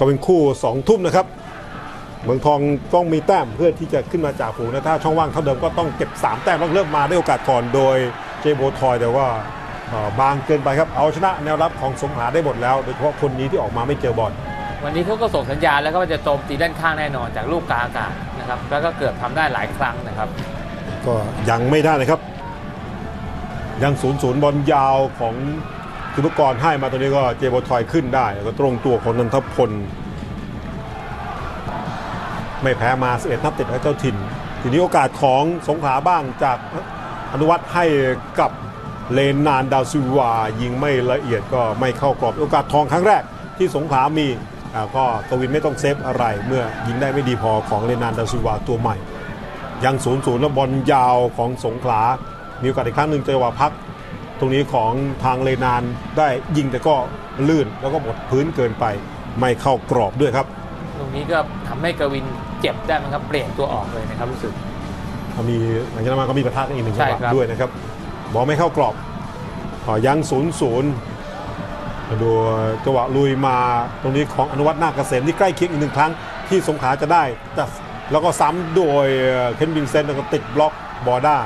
ก็เป็นคู่สองทุ่มนะครับเมืองทองต้องมีแต้มเพื่อที่จะขึ้นมาจากฝูงนะถ้าช่องว่างเท่าเดิมก็ต้องเก็บ 3 แต้มแล้วเริ่มมาได้โอกาสก่อนโดยเจโบทอยแต่ว่าเอ่อบางเกินไปครับเอาชนะแนวรับของสงขลาได้หมดแล้ว โดยเฉพาะคนนี้ที่ออกมาไม่เจอบอลวันนี้เขาก็ส่งสัญญาณแล้วก็ว่าจะโจมตีด้านข้างแน่นอนจากลูกกลางอากาศนะครับแล้วก็เกือบทำได้หลายครั้งนะครับ ก็ยังไม่ได้นะครับ ยังศูนย์ศูนย์บอลยาวของ คือเมื่อก่อนให้มาตัวนี้ก็เจโบทอยขึ้นได้แล้วก็ตรงตัวของนันทพล ไม่แพ้มา11นัดติดให้เจ้าถิ่น ทีนี้โอกาสของสงขลาบ้างจากอนุวัตให้กับเลนนานดาวซิวา ยิงไม่ละเอียดก็ไม่เข้ากรอบ โอกาสทองครั้งแรกที่สงขลามีก็กวินไม่ต้องเซฟอะไร เมื่อยิงได้ไม่ดีพอของเลนนานดาวซิวาตัวใหม่ ยังศูนย์ศูนย์แล้วบอลยาวของสงขลา มีโอกาสอีกครั้งหนึ่งจังหวะพัก ตรงนี้ของทางเลนานได้ยิงแต่ก็ลื่นแล้วก็หมดพื้นเกินไป ไม่เข้ากรอบด้วยครับ ตรงนี้ก็ทำให้กวินเจ็บได้มั้งครับเปลี่ยนตัวออกเลยนะครับรู้สึกมีหลังจากนั้นมาก็มีประทะกันอีกหนึ่งจัใช่งหวะครับด้วยนะครับบอลไม่เข้ากรอบอ่ายังศูนย์ศูนย์มาดูจังหวะลุยมาตรงนี้ของอนุวัฒน์นาคเกษมที่ใกล้เคียงอีกหนึ่งครั้งที่สงขลาจะได้แต่แล้วก็ซ้ำโดยเคนวินเซนต์แล้วก็ติดบล็อกบอด้า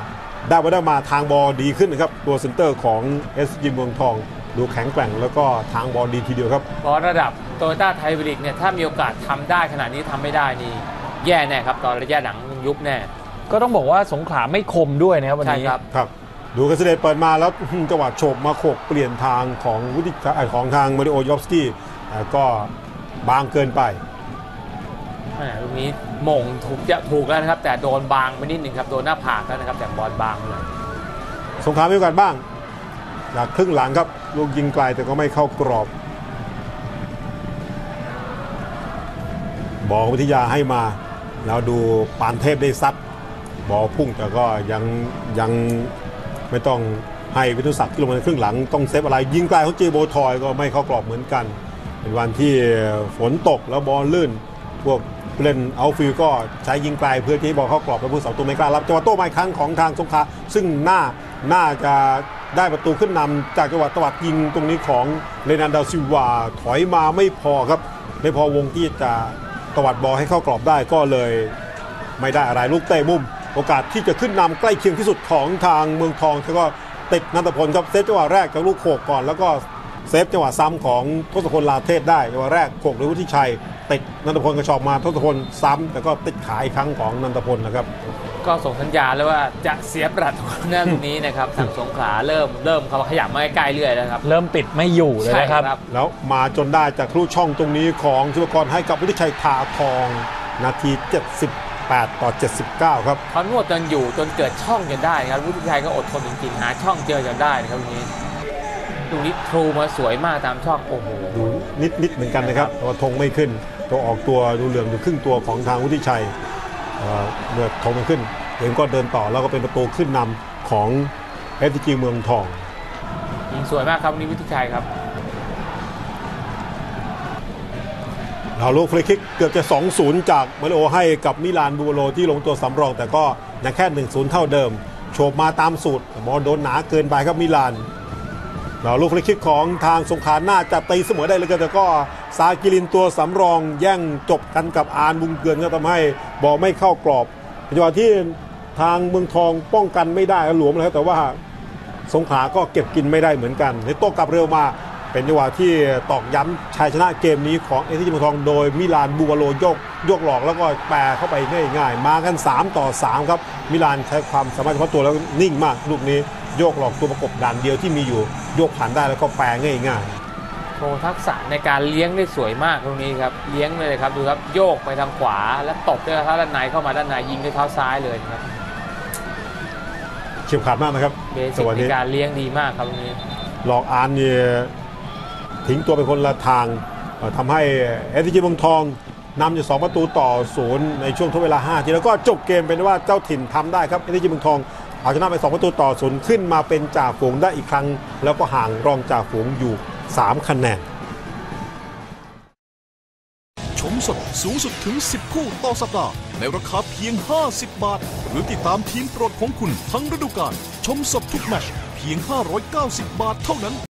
ได้บอด้ามาทางบอลดีขึ้นนะครับตัวเซนเตอร์ของ s อ g เมืองทองดูแข็งแกร่งแล้วก็ทางบอลดีทีเดียวครับเพราะระดับโตโยต้าไทยบริกเนี่ยถ้ามีโอกาสทำได้ขนาดนี้ทำไม่ได้นี่แย่แน่ครับ ตอนระยะหลังยุบแน่ ก็ต้องบอกว่าสงขลาไม่คมด้วยนะครับวันใช่นี้ครับครับ ดูกันเสด็จเปิดมาแล้วอื้อหือจังหวะโฉบมาโขกเปลี่ยนทางของวุฒิชัยเอ่อของทางมาริโอยอฟสกี้แต่ก็บางเกินไป แหมลูกนี้มงถูกจะถูกแล้วนะครับ แต่โดนบางไปนิดนึงครับ โดนหน้าผากแล้วนะครับ แต่บอลบางเลย สงครามมีโอกาสบ้างจากครึ่งหลังครับ ลูกยิงไกลแต่ก็ไม่เข้ากรอบ บอลวิทยาให้มา แล้วดูปานเทพได้ซัดบอลพุ่งแต่ก็ยังยังไม่ต้องให้วิทุศักดิ์ที่ลงมาในครึ่งหลังต้องเซฟอะไร ยิงไกลของเจโบทอยก็ไม่เข้ากรอบเหมือนกัน เป็นวันที่ฝนตกแล้วบอลลื่น พวก เล่นเอาฟิลก็ใช้ยิงไกลเพื่อที่บอลเข้ากรอบแล้วผู้สาตัวไม่กล้ารับจังหวะโต้มาอีกครั้งของทางสงขลาซึ่งหน่าน่าจะได้ประตูขึ้นนำจากจังหวะตวัดยิงตรงนี้ของเรนันดาซิวาถอยมาไม่พอครับ ไม่พอวงที่จะตวัดบอลให้เข้ากรอบได้ก็เลย ไม่ได้อะไรลูกเตะมุม โอกาสที่จะขึ้นนำใกล้เคียงที่สุดของทางเมืองทองแล้วก็ติดนันทพลครับเซฟจังหวะแรกจากลูกโขกก่อนแล้วก็ เซฟจังหวะซ้ำของทศพลลาเทศได้จังหวะแรกโขกโดยวุฒิชัยติดนันทพลกระชอกมาทศพลซ้ำแต่ก็ติดขาอีกครั้งของนันทพลนะครับก็ส่งสัญญาณแล้วว่าจะเสียประตูหน้าลูกนี้นะครับทางสงขลาเริ่มเริ่มเขาขยับมาใกล้ๆเรื่อยแล้วครับ เริ่มปิดไม่อยู่เลยนะครับใช่ครับแล้วมาจนได้จากทะลุช่องตรงนี้ของชุกรให้กับวุฒิชัยทาทองนาที 78 ต่อ 79 ครับเขานวดจนอยู่จนเกิดช่องจนได้ครับวุฒิชัยก็อดทนจริงๆหาช่องเจอจนได้นะครับลูกนี้ ลูกนี้ทรูมาสวยมากตามช่องโอ้โหดูนิดนิดๆเหมือนกันนะครับแต่ว่าธงไม่ขึ้นตัวออกตัวดูเหลืองดูครึ่งตัวของทางวุฒิชัยเอ่อเมื่อธงมันขึ้นเองก็เดินต่อแล้วก็เป็นประตูขึ้นนำของเอฟจีเมืองทองยิงสวยมากครับลูกนี้วุฒิชัยครับเราลูกฟรีคิกเกือบจะ 2-0 จากมาริโอให้กับมิลานบูโรที่ลงตัวสำรอง แต่ก็ยังแค่ 1-0 เท่าเดิม โฉบมาตามสูตรบอลโดนหนาเกินไปครับมิลาน เราลูกฟรีคิกของทางสงขลาน่าจะตีเสมอได้เลยก็แต่ก็ซากิลินตัวสำรองแย่งจบกันกับอานบุงเกินก็ทำให้บอลไม่เข้ากรอบจังหวะที่ทางเมืองทองป้องกันไม่ได้หลวมแล้วแต่ว่าสงขาก็เก็บกินไม่ได้เหมือนกันในโต้กลับเร็วมาเป็นจังหวะที่ตอกย้ำชัยชนะเกมนี้ของเอทีจีเมืองทองโดยมิลานบูวาโลยกยกหลอกแล้วก็แปรเข้าไปง่ายๆ มากัน 3 ต่อ 3 ครับ มิลานใช้ความสามารถเฉพาะตัวแล้วนิ่งมากลูกนี้ โยกหลอกตัวประกบด่านเดียวที่มีอยู่โยกผ่านได้แล้วก็แปรง่ายๆโชว์ทักษะในการเลี้ยงได้สวยมากตรงนี้ครับเลี้ยงเลยครับดูครับโยกไปทางขวาแล้วตบด้วยเท้าด้านในเข้ามาด้านในยิงด้วยเท้าซ้ายเลยนะครับเฉียบขาดมากนะครับเบสิจักงหวะในนี้การเลี้ยงดีมากครับตรงนี้หลอกอานเนี่ยทิ้งตัวไปคนละทางเอ่อทำให้เอสซีจีเมืองทองนำอยู่สองประตูต่อศูนย์ในช่วงทดเวลา 5 นาทีแล้วก็จบเกมเป็นว่าเจ้าถิ่นทำได้ครับเอสซีจีเมืองทอง เอาชนะไปสองประตูต่อศูนย์ขึ้นมาเป็นจ่าฝูงได้อีกครั้ง แล้วก็ห่างรองจ่าฝูงอยู่ 3 คะแนน ชมสดสูงสุดถึง 10 คู่ต่อสัปดาห์ ในราคาเพียง 50 บาท หรือติดตามทีมโปรดของคุณทั้งฤดูกาลชมสดทุกแมตชเพียง 590 บาทเท่านั้น